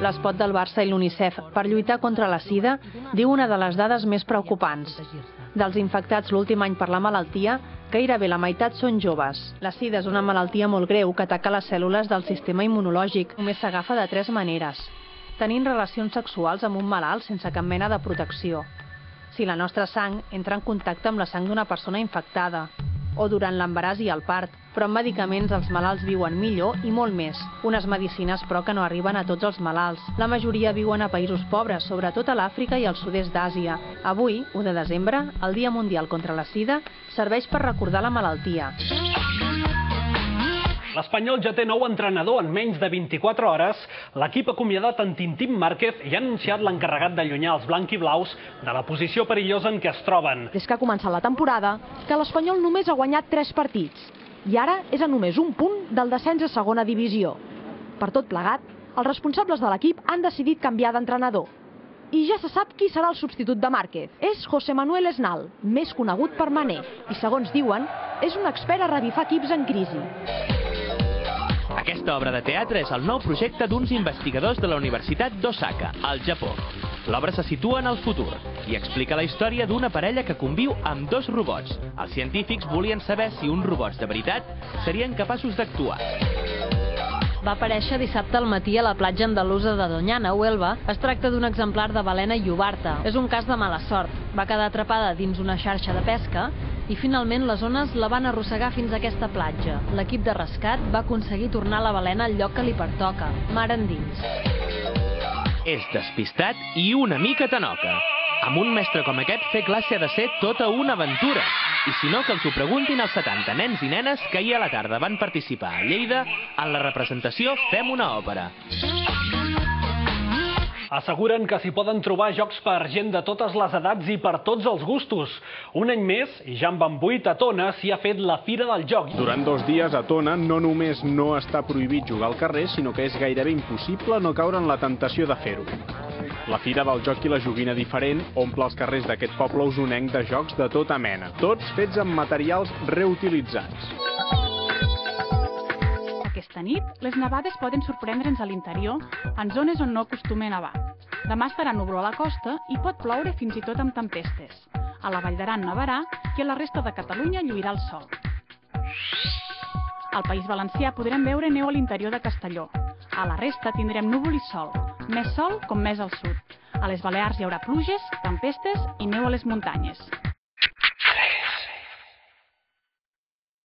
L'espot del Barça i l'UNICEF per lluitar contra la sida diu una de les dades més preocupants. Dels infectats l'últim any per la malaltia, gairebé la meitat són joves. La sida és una malaltia molt greu que ataca les cèl·lules del sistema immunològic. Només s'agafa de tres maneres. Tenint relacions sexuals amb un malalt sense cap mena de protecció. Si la nostra sang entra en contacte amb la sang d'una persona infectada, o durant l'embaràs i el part, però amb medicaments els malalts viuen millor i molt més. Unes medicines, però, que no arriben a tots els malalts. La majoria viuen a països pobres, sobretot a l'Àfrica i al sud-est d'Àsia. Avui, 1 de desembre, el Dia Mundial contra la Sida, serveix per recordar la malaltia. L'Espanyol ja té nou entrenador en menys de 24 hores. L'equip acomiadat en Tintín Márquez i ha anunciat l'encarregat d'allunyar els blanc i blaus de la posició perillosa en què es troben. Des que ha començat la temporada, que l'Espanyol només ha guanyat 3 partits i ara és a només un punt del descens a segona divisió. Per tot plegat, els responsables de l'equip han decidit canviar d'entrenador. I ja se sap qui serà el substitut de Márquez. És José Manuel Esnal, més conegut per Mané, i segons diuen, és un expert a revifar equips en crisi. Aquesta obra de teatre és el nou projecte d'uns investigadors de la Universitat d'Osaka, al Japó. L'obra se situa en el futur i explica la història d'una parella que conviu amb dos robots. Els científics volien saber si uns robots de veritat serien capaços d'actuar. Va aparèixer dissabte al matí a la platja andalusa de Doñana, Huelva. Es tracta d'un exemplar de balena llobarta. És un cas de mala sort. Va quedar atrapada dins una xarxa de pesca i finalment les ones la van arrossegar fins a aquesta platja. L'equip de rescat va aconseguir tornar la balena al lloc que li pertoca, mar endins. És despistat i una mica tanoca. Amb un mestre com aquest, fer classe ha de ser tota una aventura. I si no, que els ho preguntin als 70 nens i nenes que ahir a la tarda van participar a Lleida en la representació Fem una òpera. Asseguren que s'hi poden trobar jocs per gent de totes les edats i per tots els gustos. Un any més, i ja en van vuit, a Tona s'hi ha fet la Fira del Joc. Durant dos dies a Tona no només no està prohibit jugar al carrer, sinó que és gairebé impossible no caure en la tentació de fer-ho. La Fira del Joc i la Joguina Diferent omple els carrers d'aquest poble usonenc de jocs de tota mena, tots fets amb materials reutilitzats. Aquesta nit, les nevades poden sorprendre'ns a l'interior, en zones on no acostuma a nevar. Demà estarà núvol a la costa i pot ploure fins i tot amb tempestes. A la Vall d'Aran nevarà i a la resta de Catalunya lluirà el sol. Al País Valencià podrem veure neu a l'interior de Castelló. A la resta tindrem núvol i sol. Més sol com més al sud. A les Balears hi haurà pluges, tempestes i neu a les muntanyes.